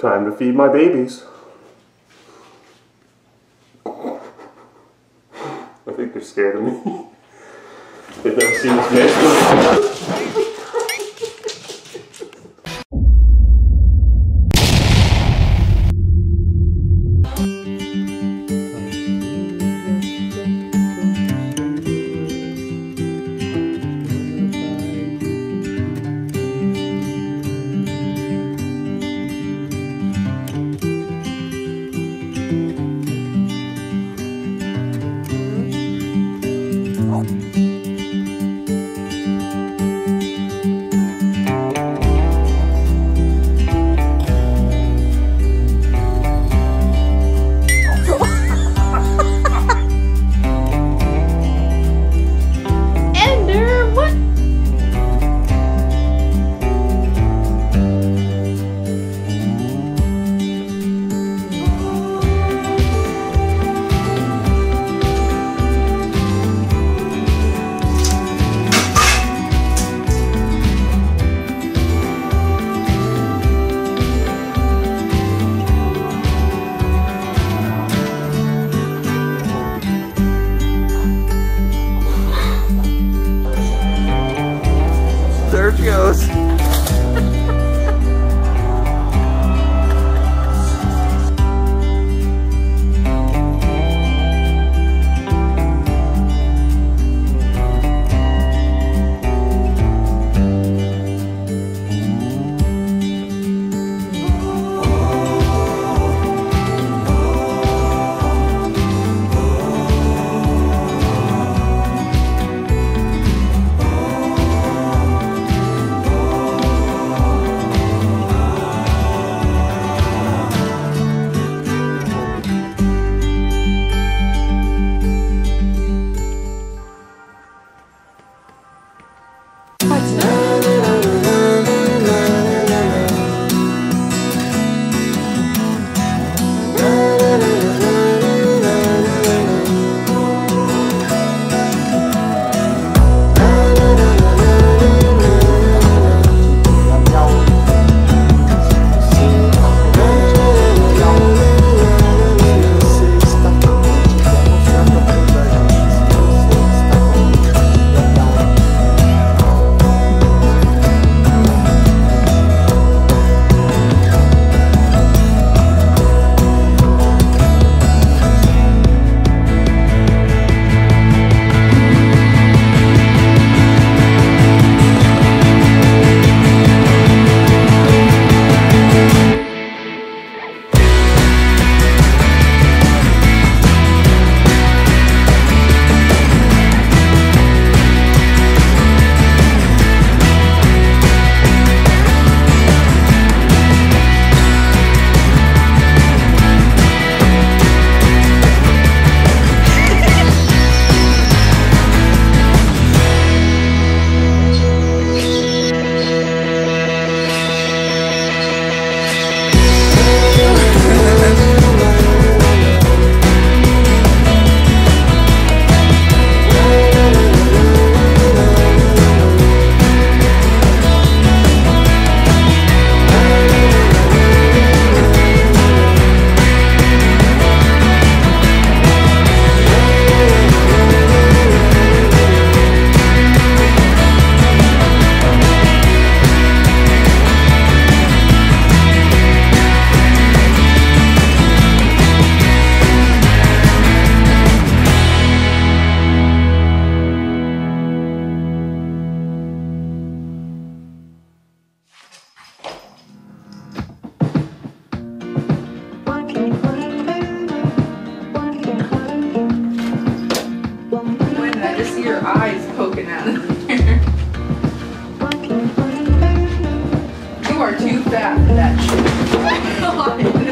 Time to feed my babies. I think they're scared of me. They've never seen this man. Goes. eyes poking out of there. you are too fat for that shit.